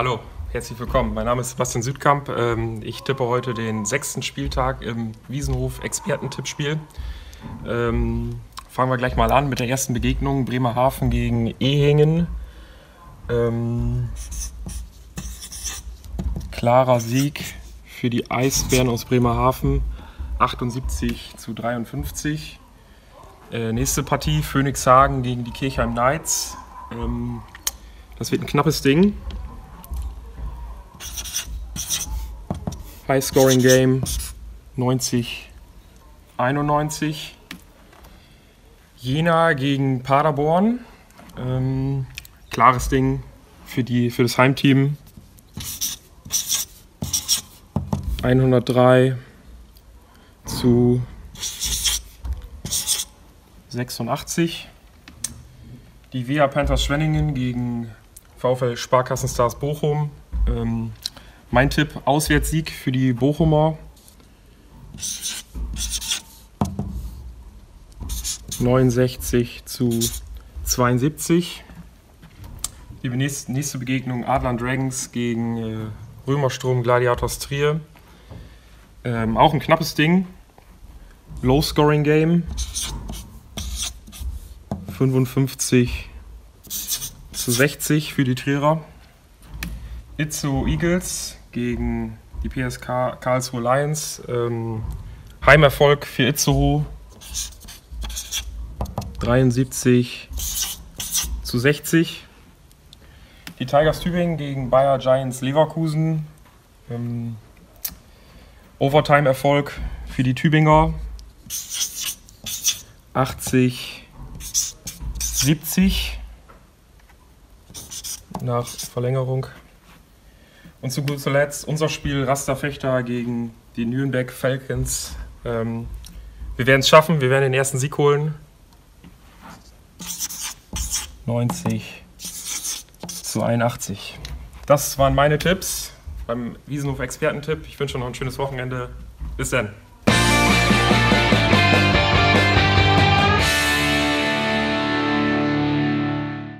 Hallo, herzlich willkommen. Mein Name ist Sebastian Südkamp. Ähm, ich tippe heute den sechsten Spieltag im Wiesenhof Expertentippspiel. Ähm, fangen wir gleich mal an mit der ersten Begegnung. Bremerhaven gegen Ehingen. Ähm, klarer Sieg für die Eisbären aus Bremerhaven. 78 zu 53. Äh, nächste Partie Phoenix Hagen gegen die Kirchheim Knights. Das wird ein knappes Ding. High Scoring Game 90 91. Jena gegen Paderborn. Ähm, klares Ding für, die, für das Heimteam. 103 zu 86. Die Via Panthers Schwenningen gegen VfL Sparkassenstars Bochum. Ähm, mein Tipp: Auswärtssieg für die Bochumer. 69 zu 72. Die nächste, nächste Begegnung Adler Dragons gegen äh, Römerstrom Gladiators Trier. Ähm, auch ein knappes Ding. Low-Scoring-Game. 55 zu 60 für die Trierer. Itzo Eagles gegen die PSK Karlsruhe Lions. Ähm, Heimerfolg für Itzehoe. 73 zu 60. Die Tigers Tübingen gegen Bayer Giants Leverkusen. Ähm, Overtime-Erfolg für die Tübinger. 80 70 nach Verlängerung. Und zu guter Letzt unser Spiel Rasterfechter gegen die Nürnberg Falcons. Ähm, wir werden es schaffen, wir werden den ersten Sieg holen. 90 zu 81. Das waren meine Tipps beim Wiesenhof Expertentipp. Ich wünsche noch ein schönes Wochenende. Bis dann.